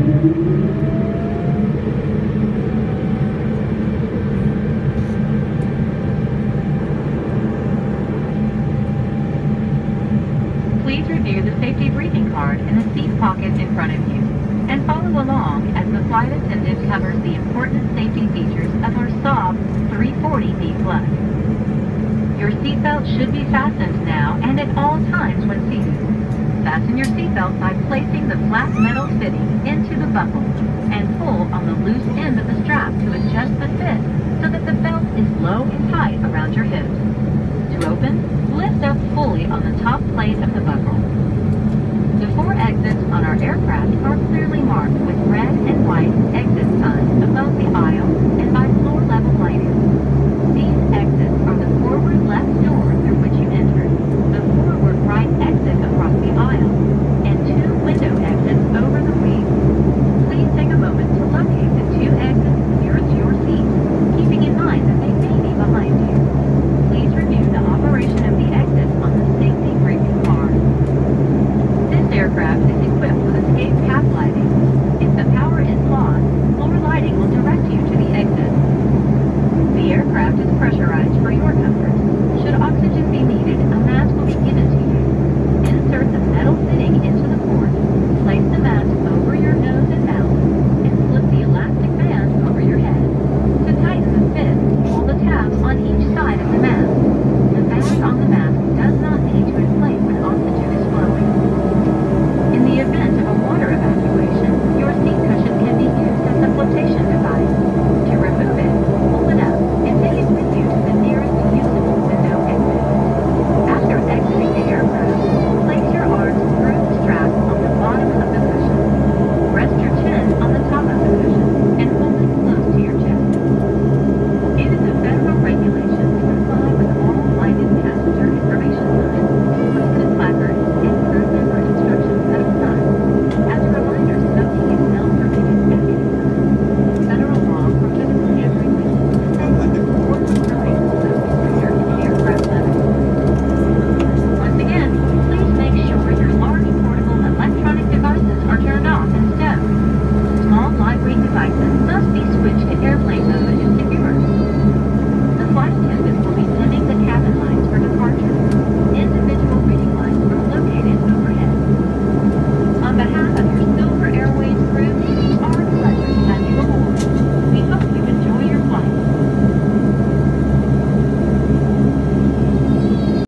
Please review the safety briefing card in the seat pocket in front of you and follow along as the flight attendant covers the important safety features of our Saab 340B Plus. Your seatbelt should be fastened now and at all times when seated. Fasten your seatbelt by placing the flat metal fitting into the buckle and pull on the loose end of the strap to adjust the fit so that the belt is low depressurized for your